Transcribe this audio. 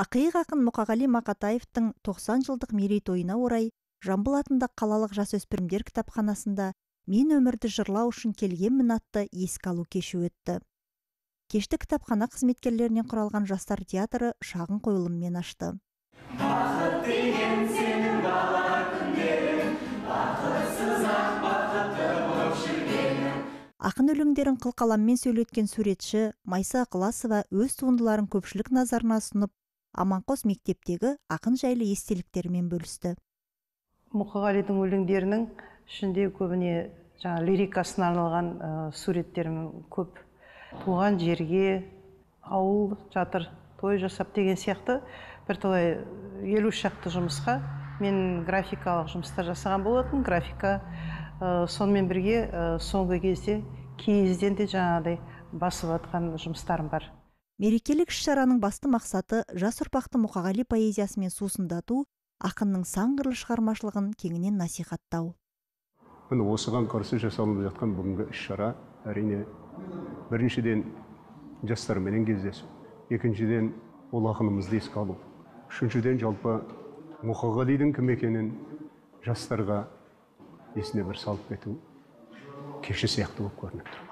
ақиық ақын мұқағали мақатаевтың 90 жылдық мерейтойына орай жамбыл атындағы қалалық жасөспірімдер кітапханасында мен өмірді жырлау үшін келгенмін атты еске алу кеші өтті. Кешті кітапхана қызметкерлерінен құралған жастар театры шағын қойылыммен ашты. Бақыт деген сенің бала бақытсыз ақ бақытты ақын өлеңдерін қылқаламмен сөйлеткен суретші майса ықыласова өз туындыларын көпшілік назарына ұсынып аманқос мектептегі ақын жайлы естеліктерімен бөлісті. Мұқағалидың өлеңдерінің ішінде көбіне жаңа лирикасына арналған ә, суреттерім көп. Туған жерге ауыл жатыр той жасап деген сияқты бірталай елу шақты жұмысқа мен графикалық жұмыстар жасаған болатын графика ә, сонымен бірге ә, соңғы кезде киізден де жаңағыдай басып жатқан жұмыстарым бар. Мерекелік іс шараның басты мақсаты жас ұрпақты мұқағали поэзиясымен сусындату ақынның сан қырлы шығармашылығын кеңінен насихаттау. Міне осыған қарсы жасалынып жатқан бүгінгі іс шара әрине біріншіден жастарменен кездесу екіншіден ол ақынымызды еске алу үшіншіден жалпы мұқағалидың кім екенін жастарға есіне бір салып кету кеші сияқты болып көрініп тұр